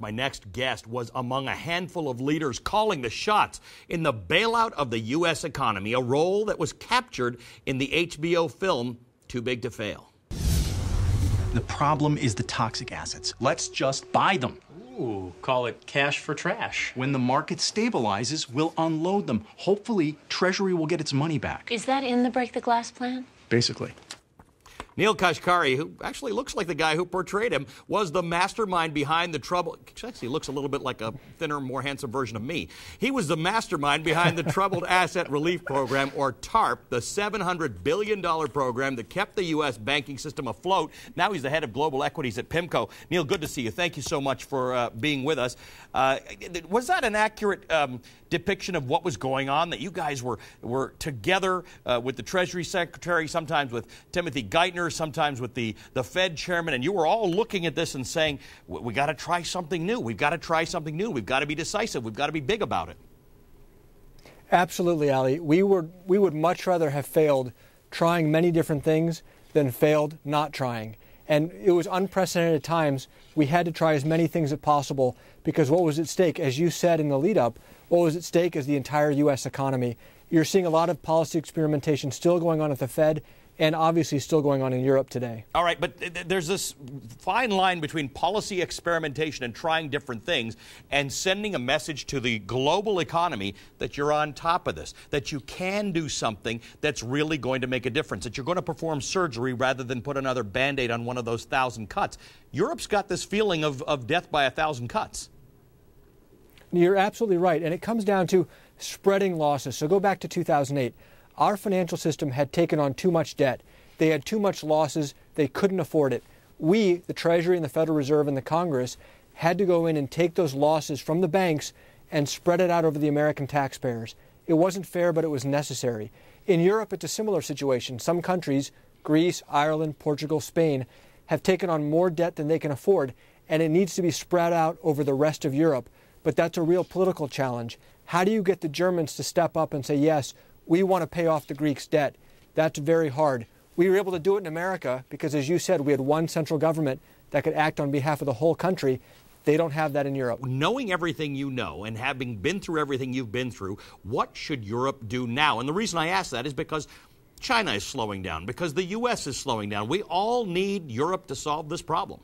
My next guest was among a handful of leaders calling the shots in the bailout of the U.S. economy, a role that was captured in the HBO film Too Big to Fail. The problem is the toxic assets. Let's just buy them. Ooh, call it cash for trash. When the market stabilizes, we'll unload them. Hopefully, Treasury will get its money back. Is that in the Break the Glass plan? Basically. Neel Kashkari, who actually looks like the guy who portrayed him, was the mastermind behind the trouble. Actually, looks a little bit like a thinner, more handsome version of me. He was the mastermind behind the Troubled Asset Relief Program, or TARP, the $700 billion program that kept the U.S. banking system afloat. Now he's the head of global equities at PIMCO. Neel, good to see you. Thank you so much for uh, being with us. Uh, was that an accurate um, depiction of what was going on? That you guys were, were together uh, with the Treasury Secretary, sometimes with Timothy Geithner, sometimes with the, the Fed chairman, and you were all looking at this and saying, we, got to try something new. We've got to try something new. We've got to be decisive. We've got to be big about it. Absolutely, Ali. We would, we would much rather have failed trying many different things than failed not trying. And it was unprecedented times. We had to try as many things as possible because what was at stake, as you said in the lead up, what was at stake is the entire U.S. economy. You're seeing a lot of policy experimentation still going on at the Fed and obviously still going on in Europe today. All right, but there's this fine line between policy experimentation and trying different things and sending a message to the global economy that you're on top of this, that you can do something that's really going to make a difference, that you're going to perform surgery rather than put another band aid on one of those thousand cuts. Europe's got this feeling of, of death by a thousand cuts. You're absolutely right. And it comes down to spreading losses. So go back to 2008. Our financial system had taken on too much debt. They had too much losses. They couldn't afford it. We, the Treasury and the Federal Reserve and the Congress, had to go in and take those losses from the banks and spread it out over the American taxpayers. It wasn't fair, but it was necessary. In Europe, it's a similar situation. Some countries, Greece, Ireland, Portugal, Spain, have taken on more debt than they can afford, and it needs to be spread out over the rest of Europe. But that's a real political challenge. How do you get the Germans to step up and say, yes, we want to pay off the Greeks' debt. That's very hard. We were able to do it in America because, as you said, we had one central government that could act on behalf of the whole country. They don't have that in Europe. Knowing everything you know and having been through everything you've been through, what should Europe do now? And the reason I ask that is because China is slowing down, because the U.S. is slowing down. We all need Europe to solve this problem.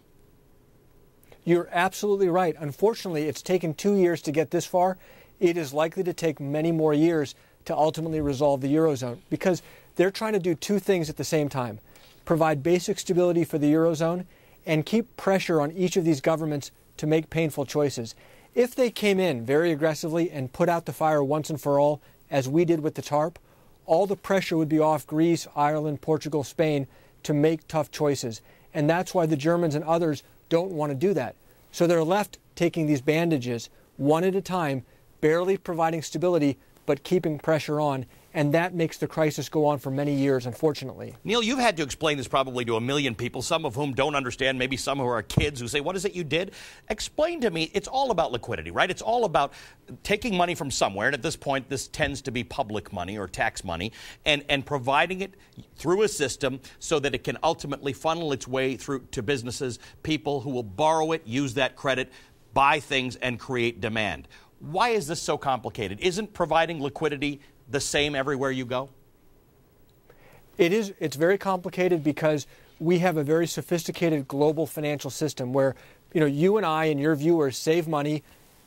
You're absolutely right. Unfortunately, it's taken two years to get this far. It is likely to take many more years to ultimately resolve the Eurozone because they're trying to do two things at the same time provide basic stability for the Eurozone and keep pressure on each of these governments to make painful choices. If they came in very aggressively and put out the fire once and for all, as we did with the TARP, all the pressure would be off Greece, Ireland, Portugal, Spain to make tough choices. And that's why the Germans and others don't want to do that. So they're left taking these bandages one at a time, barely providing stability but keeping pressure on. And that makes the crisis go on for many years, unfortunately. Neel, you've had to explain this probably to a million people, some of whom don't understand, maybe some who are kids who say, What is it you did? Explain to me, it's all about liquidity, right? It's all about taking money from somewhere, and at this point, this tends to be public money or tax money, and, and providing it through a system so that it can ultimately funnel its way through to businesses, people who will borrow it, use that credit, buy things, and create demand. Why is this so complicated? Isn't providing liquidity the same everywhere you go? It is. It's very complicated because we have a very sophisticated global financial system where, you know, you and I and your viewers save money,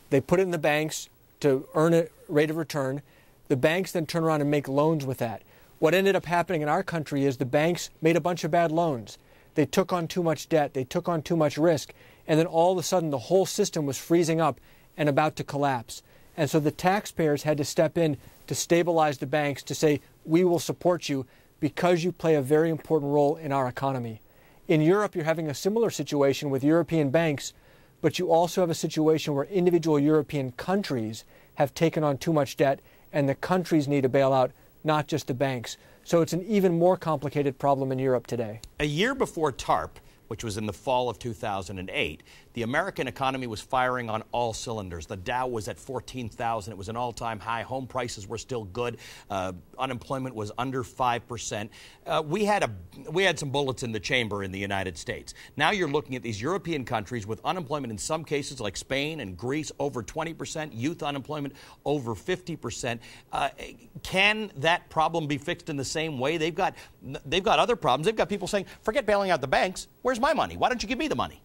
they put it in the banks to earn a rate of return. The banks then turn around and make loans with that. What ended up happening in our country is the banks made a bunch of bad loans. They took on too much debt, they took on too much risk, and then all of a sudden the whole system was freezing up and about to collapse. And so the taxpayers had to step in to stabilize the banks to say, we will support you because you play a very important role in our economy. In Europe, you're having a similar situation with European banks, but you also have a situation where individual European countries have taken on too much debt and the countries need a bailout, not just the banks. So it's an even more complicated problem in Europe today. A year before TARP, which was in the fall of 2008, the American economy was firing on all cylinders. The Dow was at 14,000. It was an all time high. Home prices were still good. Uh, unemployment was under 5%. Uh, we, had a, we had some bullets in the chamber in the United States. Now you're looking at these European countries with unemployment in some cases, like Spain and Greece, over 20%, youth unemployment over 50%. Uh, can that problem be fixed in the same way? They've got, they've got other problems. They've got people saying, forget bailing out the banks. Where's my money? Why don't you give me the money?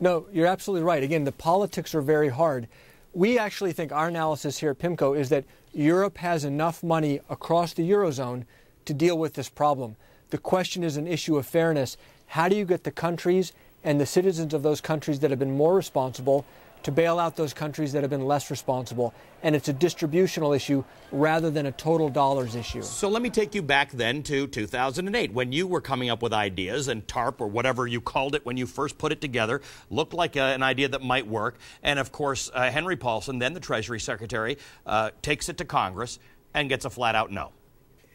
No, you're absolutely right. Again, the politics are very hard. We actually think our analysis here at PIMCO is that Europe has enough money across the Eurozone to deal with this problem. The question is an issue of fairness. How do you get the countries and the citizens of those countries that have been more responsible to bail out those countries that have been less responsible. And it's a distributional issue rather than a total dollars issue. So let me take you back then to 2008 when you were coming up with ideas and TARP or whatever you called it when you first put it together looked like a, an idea that might work. And of course, uh, Henry Paulson, then the Treasury Secretary, uh, takes it to Congress and gets a flat out no.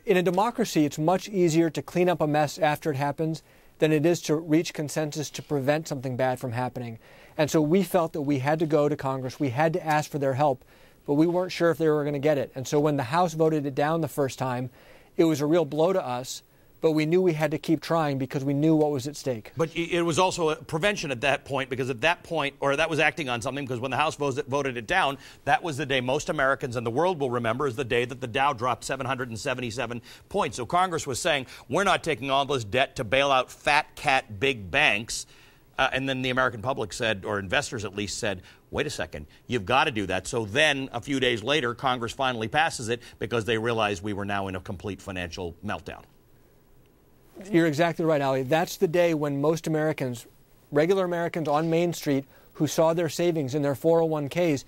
In a democracy, it's much easier to clean up a mess after it happens than it is to reach consensus to prevent something bad from happening. And so we felt that we had to go to Congress, we had to ask for their help, but we weren't sure if they were going to get it. And so when the House voted it down the first time, it was a real blow to us but we knew we had to keep trying because we knew what was at stake. But it was also a prevention at that point because at that point, or that was acting on something because when the House voted it down, that was the day most Americans in the world will remember as the day that the Dow dropped 777 points. So Congress was saying, we're not taking all this debt to bail out fat cat big banks. Uh, and then the American public said, or investors at least said, wait a second, you've got to do that. So then, a few days later, Congress finally passes it because they realized we were now in a complete financial meltdown. You're exactly right, Ali. That's the day when most Americans, regular Americans on Main Street who saw their savings in their 401ks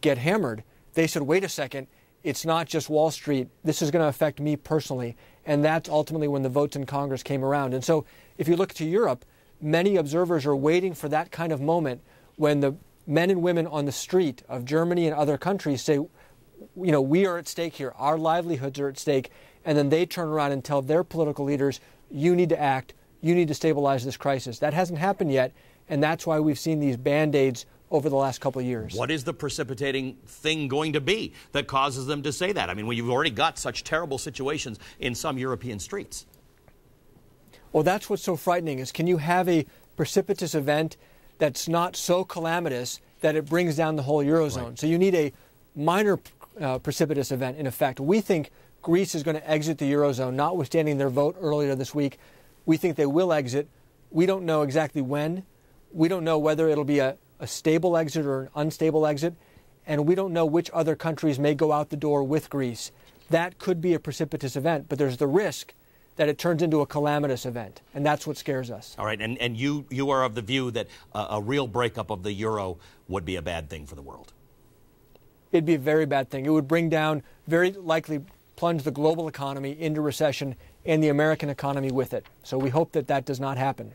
get hammered. They said, wait a second, it's not just Wall Street. This is going to affect me personally. And that's ultimately when the votes in Congress came around. And so if you look to Europe, many observers are waiting for that kind of moment when the men and women on the street of Germany and other countries say, you know, we are at stake here. Our livelihoods are at stake. And then they turn around and tell their political leaders, you need to act, you need to stabilize this crisis. That hasn't happened yet, and that's why we've seen these band aids over the last couple of years. What is the precipitating thing going to be that causes them to say that? I mean, when you've already got such terrible situations in some European streets. Well, that's what's so frightening is can you have a precipitous event that's not so calamitous that it brings down the whole eurozone? Right. So you need a minor uh, precipitous event in effect. We think Greece is going to exit the Eurozone, notwithstanding their vote earlier this week. We think they will exit. We don't know exactly when. We don't know whether it'll be a, a stable exit or an unstable exit. And we don't know which other countries may go out the door with Greece. That could be a precipitous event, but there's the risk that it turns into a calamitous event, and that's what scares us. All right, and, and you, you are of the view that uh, a real breakup of the euro would be a bad thing for the world. It'd be a very bad thing. It would bring down, very likely plunge the global economy into recession and the American economy with it. So we hope that that does not happen.